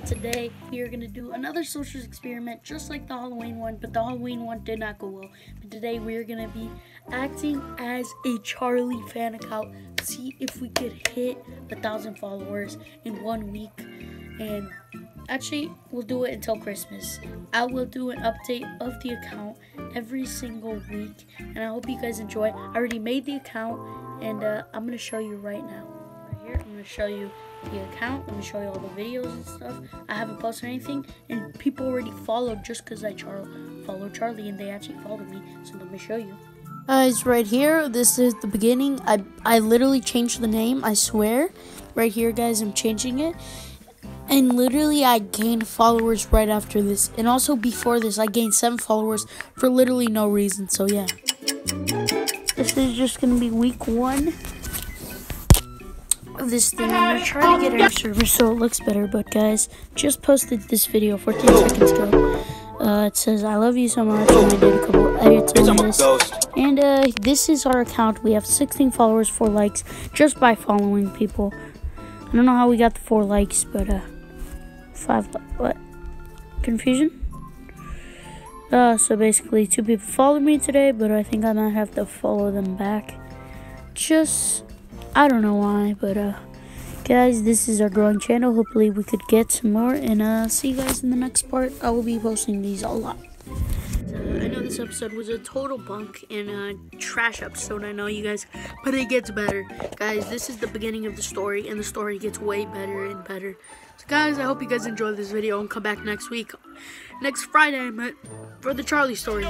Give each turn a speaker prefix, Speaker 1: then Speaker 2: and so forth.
Speaker 1: Today. We are gonna do another social experiment just like the Halloween one, but the Halloween one did not go well. But today we are gonna be acting as a Charli fan account. See if we could hit a thousand followers in one week. And actually we'll do it until Christmas. I will do an update of the account every single week and I hope you guys enjoy. I already made the account and uh, I'm gonna show you right now. Here, I'm gonna show you the account. Let me show you all the videos and stuff. I haven't posted anything, and people already followed just because I char- follow Charli, and they actually followed me. So let me show you. Guys, right here, this is the beginning. I I literally changed the name. I swear. Right here, guys, I'm changing it. And literally, I gained followers right after this. And also before this, I gained seven followers for literally no reason. So yeah. This is just gonna be week one of this thing. I'm gonna try to get our server so it looks better. But guys, just posted this video 14 seconds ago. Uh, it says I love you so much, and I did a couple edits on this. And uh, this is our account. We have 16 followers, four likes, just by following people. I don't know how we got the four likes, but uh, five. What? Confusion? Uh, so basically, two people followed me today, but I think I might have to follow them back. Just I don't know why, but uh, guys, this is our growing channel. Hopefully, we could get some more, and uh, see you guys in the next part. I will be posting these a lot. I know this episode was a total bunk and a trash episode. I know you guys, but it gets better, guys. This is the beginning of the story, and the story gets way better and better. So, guys, I hope you guys enjoyed this video and come back next week, next Friday, for the Charli story.